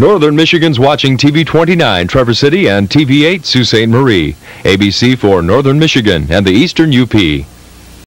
Northern Michigan's watching TV 29 Traverse City and TV 8 Sault Ste. Marie. ABC for Northern Michigan and the Eastern UP.